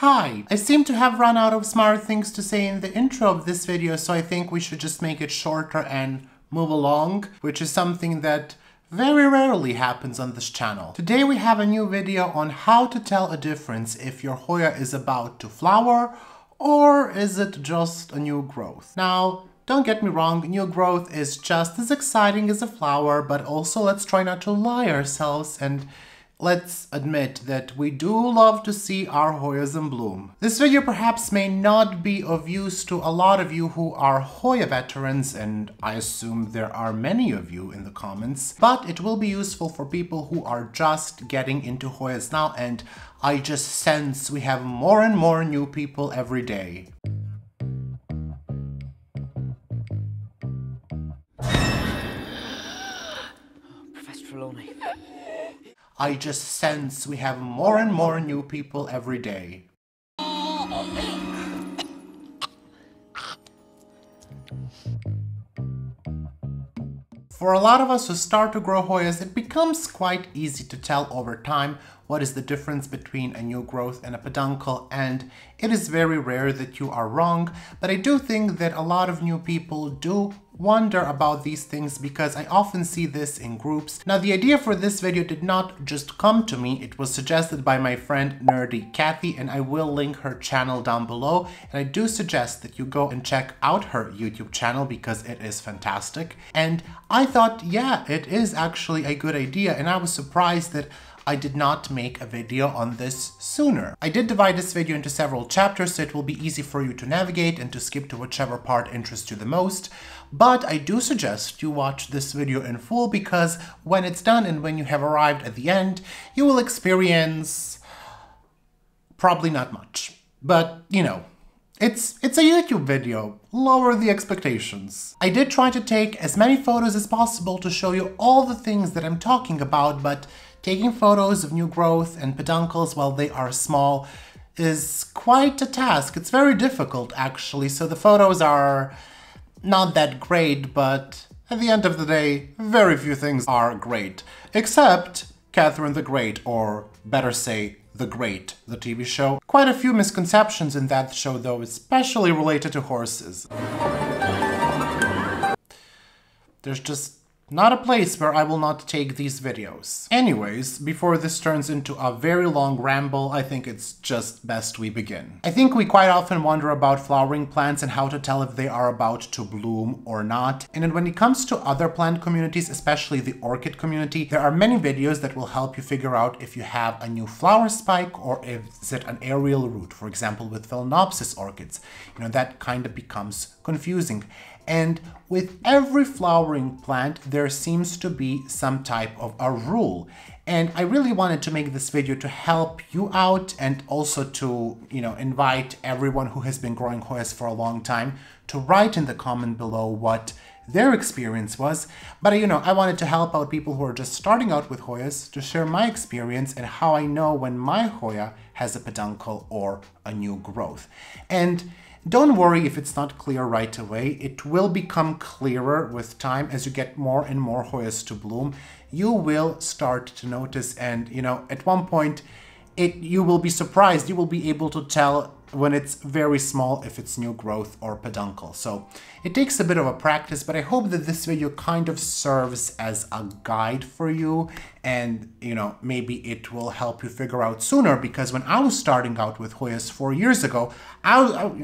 Hi! I seem to have run out of smart things to say in the intro of this video, so I think we should just make it shorter and move along, which is something that very rarely happens on this channel. Today we have a new video on how to tell a difference if your Hoya is about to flower or is it just a new growth. Now, don't get me wrong, new growth is just as exciting as a flower, but also let's try not to lie ourselves and Let's admit that we do love to see our Hoyas in bloom. This video perhaps may not be of use to a lot of you who are Hoya veterans, and I assume there are many of you in the comments, but it will be useful for people who are just getting into Hoyas now, and I just sense we have more and more new people every day. I just sense we have more and more new people every day. For a lot of us who start to grow Hoyas, it becomes quite easy to tell over time what is the difference between a new growth and a peduncle, and it is very rare that you are wrong, but I do think that a lot of new people do wonder about these things because I often see this in groups. Now the idea for this video did not just come to me, it was suggested by my friend Nerdy Kathi and I will link her channel down below and I do suggest that you go and check out her YouTube channel because it is fantastic. And I thought, yeah, it is actually a good idea and I was surprised that I did not make a video on this sooner. I did divide this video into several chapters so it will be easy for you to navigate and to skip to whichever part interests you the most. But I do suggest you watch this video in full because when it's done and when you have arrived at the end, you will experience probably not much. But, you know, it's, it's a YouTube video. Lower the expectations. I did try to take as many photos as possible to show you all the things that I'm talking about, but Taking photos of new growth and peduncles while they are small is quite a task. It's very difficult actually, so the photos are not that great, but at the end of the day, very few things are great. Except Catherine the Great, or better say, The Great, the TV show. Quite a few misconceptions in that show though, especially related to horses. There's just not a place where I will not take these videos. Anyways, before this turns into a very long ramble, I think it's just best we begin. I think we quite often wonder about flowering plants and how to tell if they are about to bloom or not. And when it comes to other plant communities, especially the orchid community, there are many videos that will help you figure out if you have a new flower spike or if is it an aerial root, for example with Phalaenopsis orchids. You know, that kind of becomes confusing. And with every flowering plant, there seems to be some type of a rule. And I really wanted to make this video to help you out and also to, you know, invite everyone who has been growing Hoyas for a long time to write in the comment below what their experience was. But, you know, I wanted to help out people who are just starting out with Hoyas to share my experience and how I know when my Hoya has a peduncle or a new growth. And don't worry if it's not clear right away. It will become clearer with time as you get more and more Hoyas to bloom. You will start to notice and, you know, at one point, it you will be surprised. You will be able to tell when it's very small if it's new growth or peduncle. So it takes a bit of a practice, but I hope that this video kind of serves as a guide for you and you know maybe it will help you figure out sooner because when I was starting out with Hoyas four years ago, I,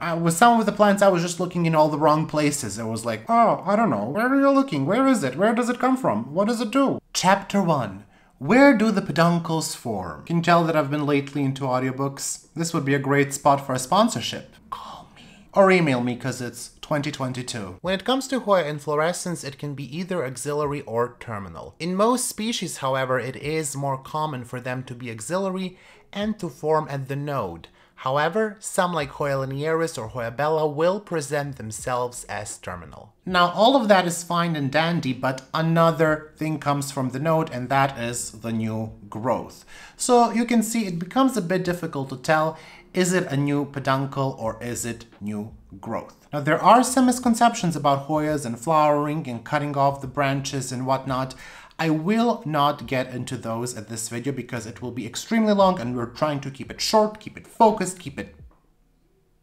I, I with some of the plants I was just looking in all the wrong places. It was like, oh, I don't know, where are you looking? Where is it? Where does it come from? What does it do? Chapter 1 where do the peduncles form? Can you tell that I've been lately into audiobooks? This would be a great spot for a sponsorship. Call me. Or email me because it's 2022. When it comes to Hoya inflorescence, it can be either axillary or terminal. In most species, however, it is more common for them to be axillary and to form at the node. However, some like Hoya linearis or Hoya bella will present themselves as terminal. Now all of that is fine and dandy, but another thing comes from the node and that is the new growth. So you can see it becomes a bit difficult to tell is it a new peduncle or is it new growth? Now there are some misconceptions about Hoyas and flowering and cutting off the branches and whatnot. I will not get into those at this video because it will be extremely long and we're trying to keep it short, keep it focused, keep it...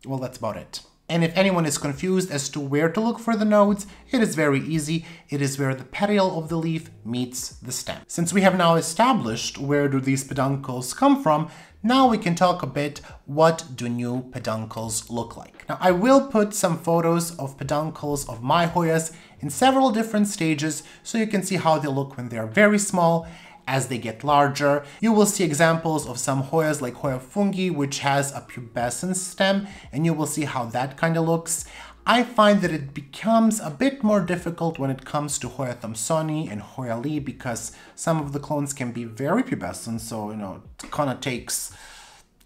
Well, that's about it. And if anyone is confused as to where to look for the nodes, it is very easy. It is where the petiole of the leaf meets the stem. Since we have now established where do these peduncles come from, now we can talk a bit what do new peduncles look like. Now I will put some photos of peduncles of my Hoyas in several different stages so you can see how they look when they are very small as they get larger. You will see examples of some Hoyas like Hoya fungii, which has a pubescent stem, and you will see how that kind of looks. I find that it becomes a bit more difficult when it comes to Hoya thomsonii and Hoya Lee because some of the clones can be very pubescent, so you know, it kind of takes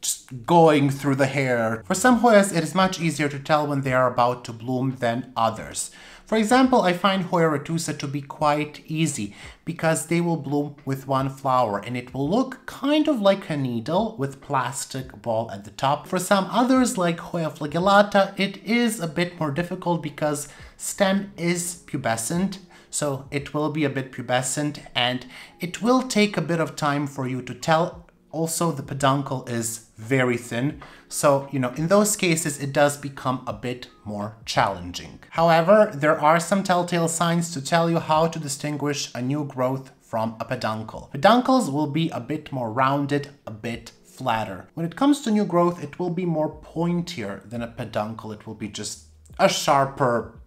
just going through the hair. For some Hoyas, it is much easier to tell when they are about to bloom than others. For example, I find Hoya retusa to be quite easy because they will bloom with one flower and it will look kind of like a needle with plastic ball at the top. For some others like Hoya flagellata, it is a bit more difficult because stem is pubescent so it will be a bit pubescent and it will take a bit of time for you to tell also, the peduncle is very thin, so, you know, in those cases, it does become a bit more challenging. However, there are some telltale signs to tell you how to distinguish a new growth from a peduncle. Peduncles will be a bit more rounded, a bit flatter. When it comes to new growth, it will be more pointier than a peduncle. It will be just a sharper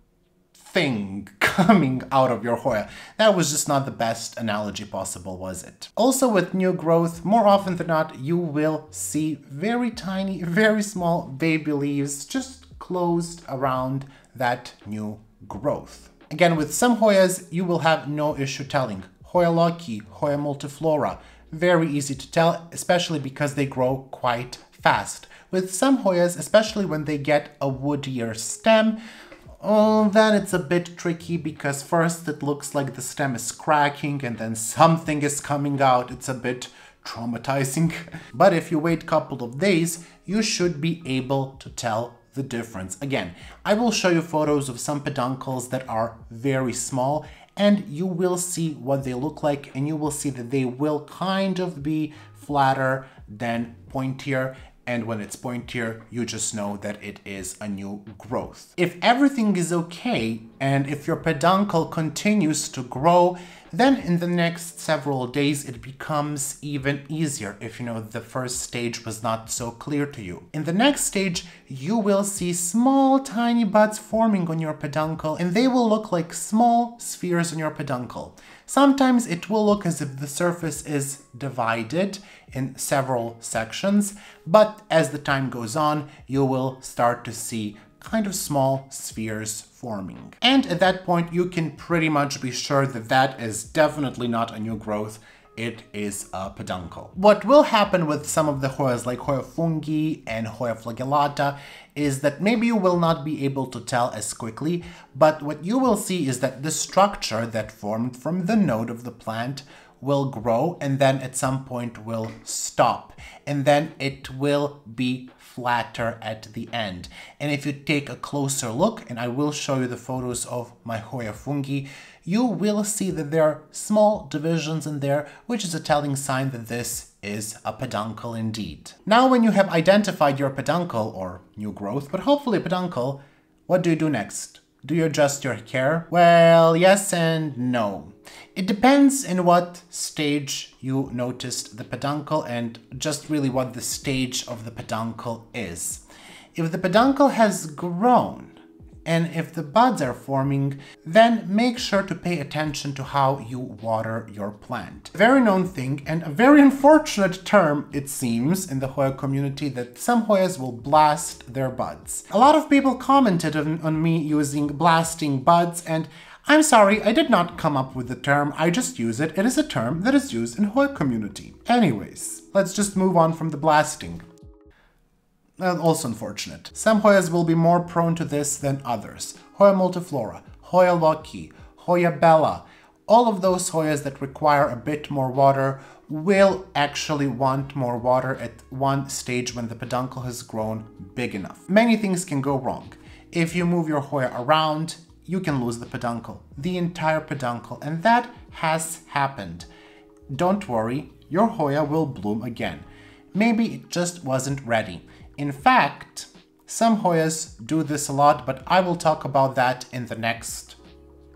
thing coming out of your Hoya. That was just not the best analogy possible, was it? Also with new growth, more often than not, you will see very tiny, very small baby leaves just closed around that new growth. Again, with some Hoyas, you will have no issue telling. Hoya lockii, Hoya multiflora, very easy to tell, especially because they grow quite fast. With some Hoyas, especially when they get a woodier stem, Oh, then it's a bit tricky because first it looks like the stem is cracking and then something is coming out. It's a bit traumatizing. but if you wait a couple of days, you should be able to tell the difference. Again, I will show you photos of some peduncles that are very small and you will see what they look like and you will see that they will kind of be flatter than pointier and when it's pointier, you just know that it is a new growth. If everything is okay, and if your peduncle continues to grow, then in the next several days it becomes even easier if you know the first stage was not so clear to you. In the next stage, you will see small tiny buds forming on your peduncle and they will look like small spheres on your peduncle. Sometimes it will look as if the surface is divided in several sections, but as the time goes on, you will start to see kind of small spheres forming. And at that point, you can pretty much be sure that that is definitely not a new growth it is a peduncle. What will happen with some of the Hoyas like Hoya fungii and Hoya flagellata is that maybe you will not be able to tell as quickly, but what you will see is that the structure that formed from the node of the plant will grow and then at some point will stop and then it will be flatter at the end. And if you take a closer look, and I will show you the photos of my Hoya fungii, you will see that there are small divisions in there, which is a telling sign that this is a peduncle indeed. Now when you have identified your peduncle, or new growth, but hopefully peduncle, what do you do next? Do you adjust your care? Well, yes and no. It depends in what stage you noticed the peduncle and just really what the stage of the peduncle is. If the peduncle has grown, and if the buds are forming, then make sure to pay attention to how you water your plant. A very known thing and a very unfortunate term, it seems, in the Hoya community that some Hoyas will blast their buds. A lot of people commented on, on me using blasting buds and I'm sorry, I did not come up with the term, I just use it. It is a term that is used in Hoya community. Anyways, let's just move on from the blasting uh, also unfortunate. Some Hoyas will be more prone to this than others. Hoya multiflora, Hoya lockii, Hoya bella, all of those Hoyas that require a bit more water will actually want more water at one stage when the peduncle has grown big enough. Many things can go wrong. If you move your Hoya around, you can lose the peduncle, the entire peduncle, and that has happened. Don't worry, your Hoya will bloom again. Maybe it just wasn't ready. In fact, some Hoyas do this a lot, but I will talk about that in the next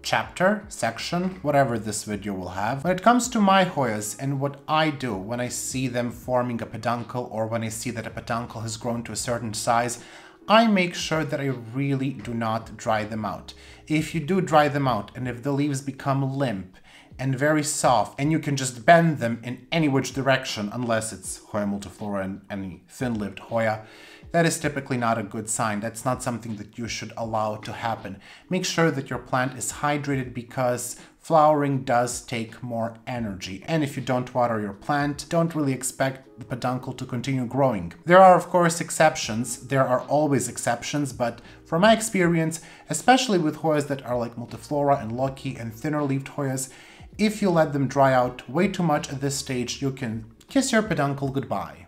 chapter, section, whatever this video will have. When it comes to my Hoyas and what I do when I see them forming a peduncle or when I see that a peduncle has grown to a certain size, I make sure that I really do not dry them out. If you do dry them out and if the leaves become limp and very soft and you can just bend them in any which direction unless it's Hoya multiflora and any thin-lived Hoya, that is typically not a good sign. That's not something that you should allow to happen. Make sure that your plant is hydrated because flowering does take more energy. And if you don't water your plant, don't really expect the peduncle to continue growing. There are of course exceptions. There are always exceptions, but from my experience, especially with Hoyas that are like multiflora and lockii and thinner leaved Hoyas, if you let them dry out way too much at this stage, you can kiss your peduncle goodbye.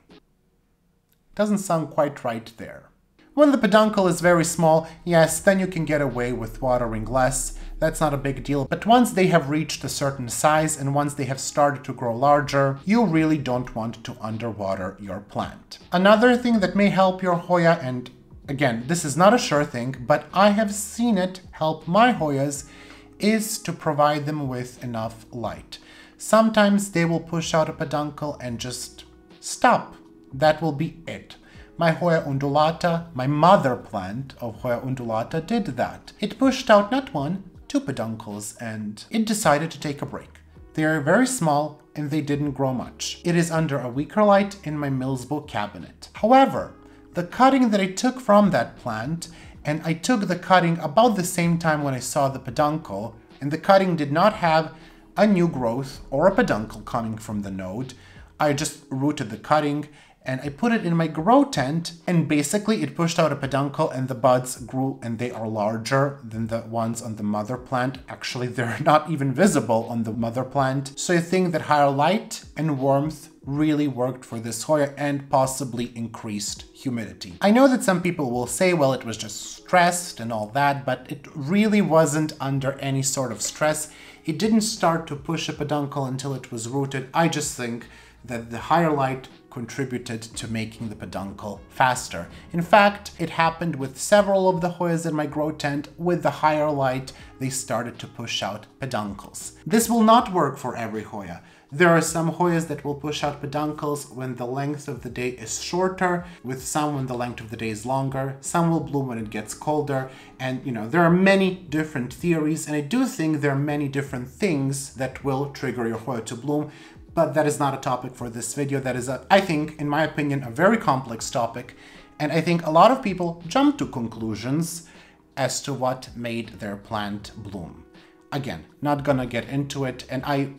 Doesn't sound quite right there. When the peduncle is very small, yes, then you can get away with watering less. That's not a big deal. But once they have reached a certain size and once they have started to grow larger, you really don't want to underwater your plant. Another thing that may help your Hoya, and again, this is not a sure thing, but I have seen it help my Hoyas, is to provide them with enough light. Sometimes they will push out a peduncle and just stop that will be it. My Hoya undulata, my mother plant of Hoya undulata did that. It pushed out not one, two peduncles and it decided to take a break. They are very small and they didn't grow much. It is under a weaker light in my Milsbo cabinet. However, the cutting that I took from that plant, and I took the cutting about the same time when I saw the peduncle, and the cutting did not have a new growth or a peduncle coming from the node. I just rooted the cutting and I put it in my grow tent and basically it pushed out a peduncle and the buds grew and they are larger than the ones on the mother plant. Actually, they're not even visible on the mother plant. So I think that higher light and warmth really worked for this Hoya and possibly increased humidity. I know that some people will say, well, it was just stressed and all that, but it really wasn't under any sort of stress. It didn't start to push a peduncle until it was rooted. I just think that the higher light contributed to making the peduncle faster. In fact, it happened with several of the Hoyas in my grow tent. With the higher light, they started to push out peduncles. This will not work for every Hoya. There are some Hoyas that will push out peduncles when the length of the day is shorter, with some when the length of the day is longer, some will bloom when it gets colder, and you know, there are many different theories, and I do think there are many different things that will trigger your Hoya to bloom, but that is not a topic for this video. That is, a, I think, in my opinion, a very complex topic. And I think a lot of people jump to conclusions as to what made their plant bloom. Again, not gonna get into it, and I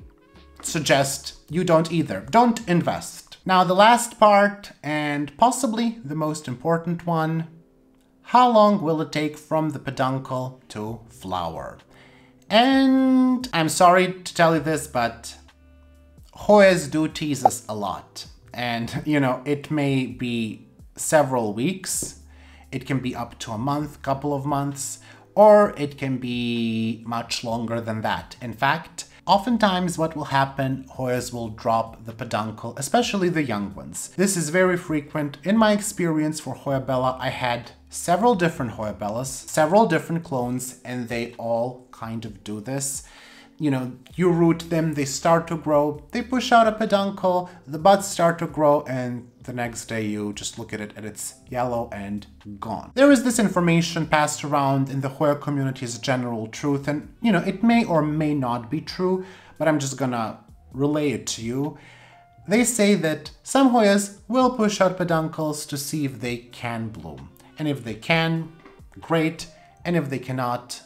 suggest you don't either. Don't invest. Now, the last part, and possibly the most important one, how long will it take from the peduncle to flower? And I'm sorry to tell you this, but Hoyas do tease us a lot. And, you know, it may be several weeks, it can be up to a month, couple of months, or it can be much longer than that. In fact, oftentimes what will happen, Hoyas will drop the peduncle, especially the young ones. This is very frequent. In my experience for Hoya Bella, I had several different Hoya Bellas, several different clones, and they all kind of do this you know, you root them, they start to grow, they push out a peduncle, the buds start to grow, and the next day you just look at it and it's yellow and gone. There is this information passed around in the Hoya community as general truth, and you know, it may or may not be true, but I'm just gonna relay it to you. They say that some Hoyas will push out peduncles to see if they can bloom. And if they can, great. And if they cannot,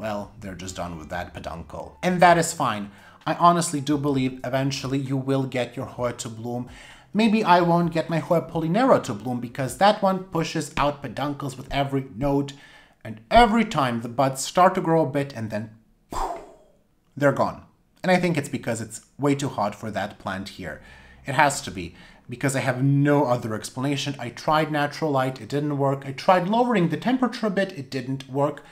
well, they're just done with that peduncle. And that is fine. I honestly do believe eventually you will get your Hoya to bloom. Maybe I won't get my Hoya polyneura to bloom because that one pushes out peduncles with every node. And every time the buds start to grow a bit and then poof, they're gone. And I think it's because it's way too hot for that plant here. It has to be because I have no other explanation. I tried natural light, it didn't work. I tried lowering the temperature a bit, it didn't work.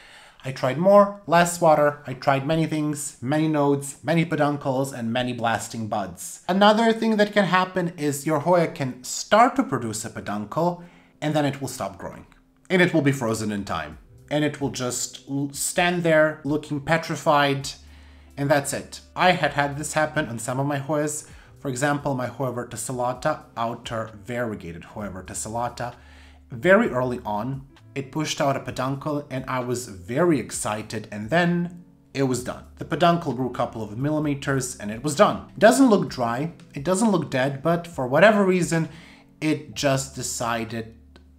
I tried more, less water, I tried many things, many nodes, many peduncles, and many blasting buds. Another thing that can happen is your Hoya can start to produce a peduncle, and then it will stop growing. And it will be frozen in time. And it will just stand there looking petrified, and that's it. I had had this happen on some of my Hoyas. For example, my Hoya verticillata, outer variegated Hoya verticillata, very early on, it pushed out a peduncle and I was very excited and then it was done. The peduncle grew a couple of millimeters and it was done. It doesn't look dry, it doesn't look dead, but for whatever reason, it just decided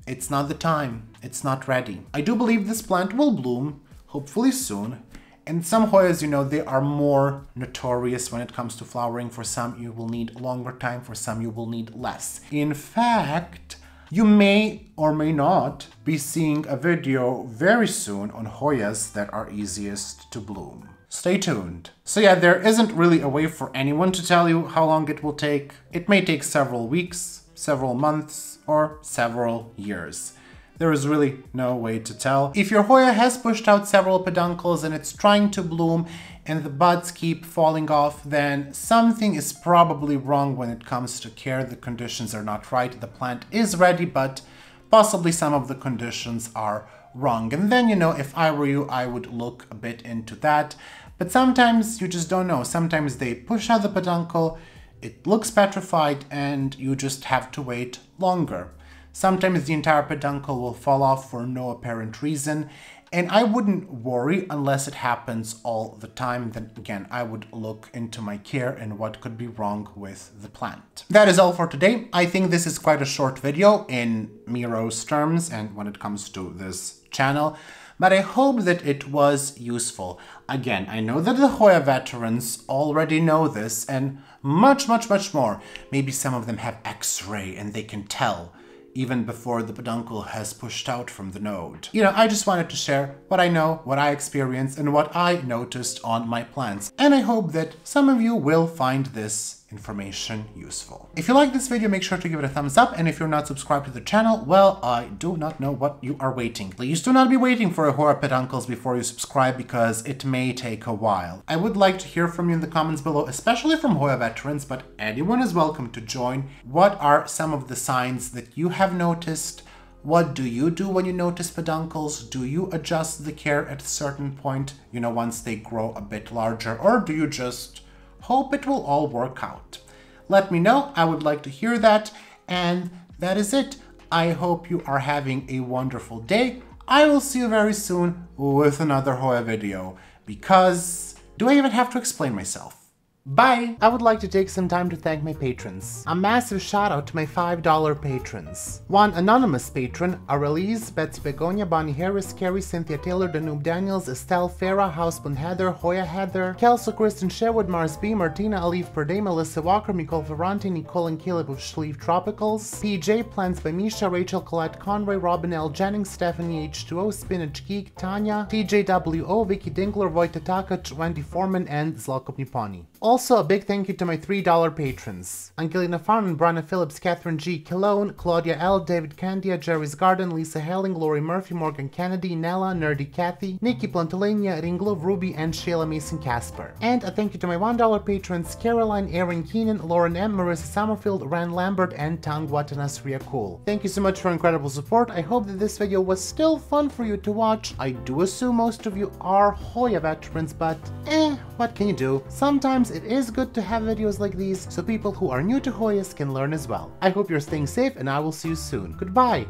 it's not the time, it's not ready. I do believe this plant will bloom, hopefully soon, and some Hoyas, you know, they are more notorious when it comes to flowering. For some, you will need longer time. For some, you will need less. In fact, you may or may not be seeing a video very soon on Hoyas that are easiest to bloom. Stay tuned. So yeah, there isn't really a way for anyone to tell you how long it will take. It may take several weeks, several months, or several years. There is really no way to tell. If your Hoya has pushed out several peduncles and it's trying to bloom and the buds keep falling off, then something is probably wrong when it comes to care. The conditions are not right. The plant is ready, but possibly some of the conditions are wrong. And then, you know, if I were you, I would look a bit into that. But sometimes you just don't know. Sometimes they push out the peduncle, it looks petrified, and you just have to wait longer. Sometimes the entire peduncle will fall off for no apparent reason, and I wouldn't worry unless it happens all the time. Then again, I would look into my care and what could be wrong with the plant. That is all for today. I think this is quite a short video in Miro's terms and when it comes to this channel but I hope that it was useful. Again, I know that the Hoya veterans already know this and much, much, much more. Maybe some of them have x-ray and they can tell even before the peduncle has pushed out from the node. You know, I just wanted to share what I know, what I experienced, and what I noticed on my plants. And I hope that some of you will find this information useful. If you like this video, make sure to give it a thumbs up. And if you're not subscribed to the channel, well, I do not know what you are waiting. Please do not be waiting for a Hoya peduncles before you subscribe because it may take a while. I would like to hear from you in the comments below, especially from Hoya veterans, but anyone is welcome to join. What are some of the signs that you have noticed? What do you do when you notice peduncles? Do you adjust the care at a certain point, you know, once they grow a bit larger, or do you just Hope it will all work out. Let me know, I would like to hear that. And that is it. I hope you are having a wonderful day. I will see you very soon with another Hoya video. Because, do I even have to explain myself? Bye! I would like to take some time to thank my patrons. A massive shout out to my $5 patrons. One anonymous patron, Aurelise, Betsy Begonia, Bonnie Harris, Carrie, Cynthia Taylor, Danube Daniels, Estelle Farah, Houseborn Heather, Hoya Heather, Kelso Kristen Sherwood, Mars B, Martina Alif Perde, Melissa Walker, Nicole Ferranti, Nicole and Caleb of Schleef Tropicals, PJ, Plants by Misha, Rachel Colette Conroy, Robin L. Jennings, Stephanie H2O, Spinach Geek, Tanya, TJWO, Vicky Dinkler, Vojta Takac, Wendy Foreman, and Zlatko Nipani. Also, a big thank you to my $3 patrons. Angelina Farnan, Brana Phillips, Catherine G. Cologne, Claudia L., David Candia, Jerry's Garden, Lisa Helling, Lori Murphy, Morgan Kennedy, Nella, Nerdy Kathi, Nikki Plantolania, Ringlov Ruby, and Shayla Mason Casper. And a thank you to my $1 patrons Caroline, Erin Keenan, Lauren M., Marissa Summerfield, Ran Lambert, and Tang Watanasria Cool. Thank you so much for incredible support. I hope that this video was still fun for you to watch. I do assume most of you are Hoya veterans, but eh, what can you do? It is good to have videos like these so people who are new to Hoyas can learn as well. I hope you're staying safe and I will see you soon. Goodbye!